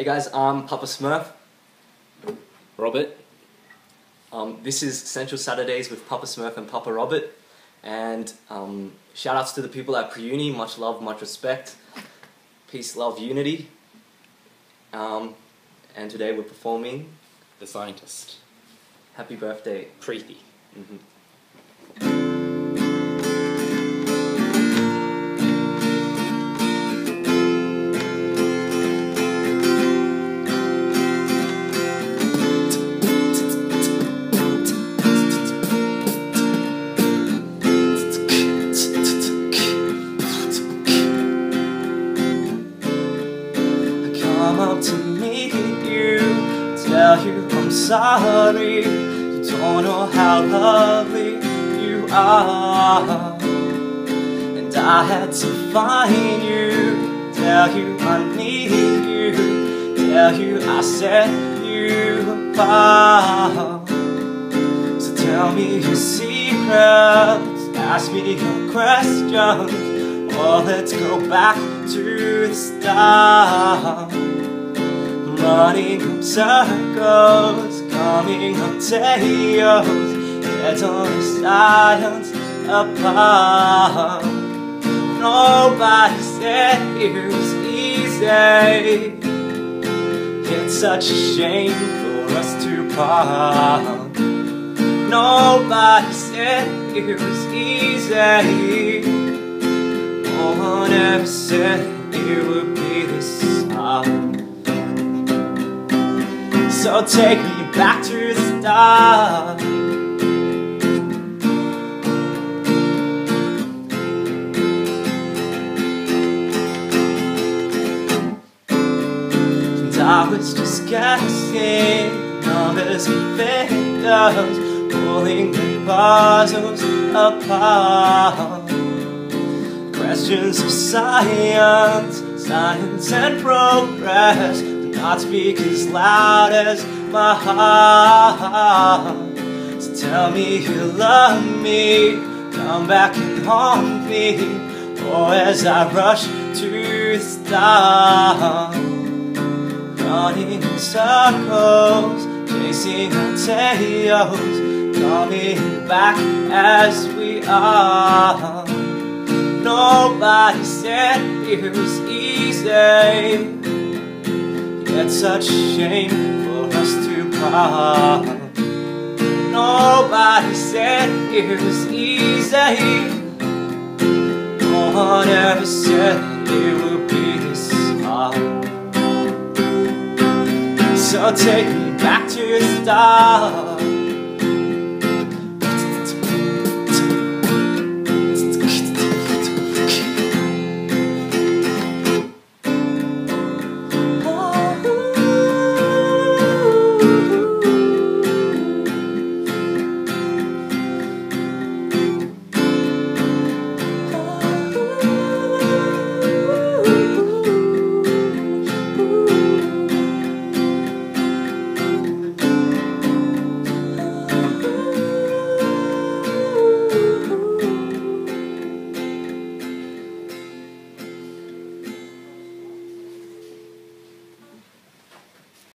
Hey guys, I'm Papa Smurf. Robert. Um, this is Central Saturdays with Papa Smurf and Papa Robert. And um, shout outs to the people at Pre-Uni. Much love, much respect. Peace, love, unity. Um, and today we're performing The Scientist. Happy Birthday. Preeti. Mhm. I up to meet you, tell you I'm sorry. You don't know how lovely you are. And I had to find you, tell you I need you, tell you I set you apart. Secrets, ask me your questions. Or let's go back to the start. Running in circles, coming up tails, heads on the science apart. Nobody said it was easy. It's such a shame for us to part. Nobody said it was easy. No one ever said it would be this hard. So take me back to the start. I was just guessing numbers and figures, pulling the puzzles apart. Questions of science, science and progress do not speak as loud as my heart. So tell me you love me, come back and haunt me, or as I rush to start. Running in circles, chasing our tails, coming back as we are. Nobody said it was easy. It's such shame for us to part. Nobody said it was easy. No one ever said it would be this hard. So take me back to the start.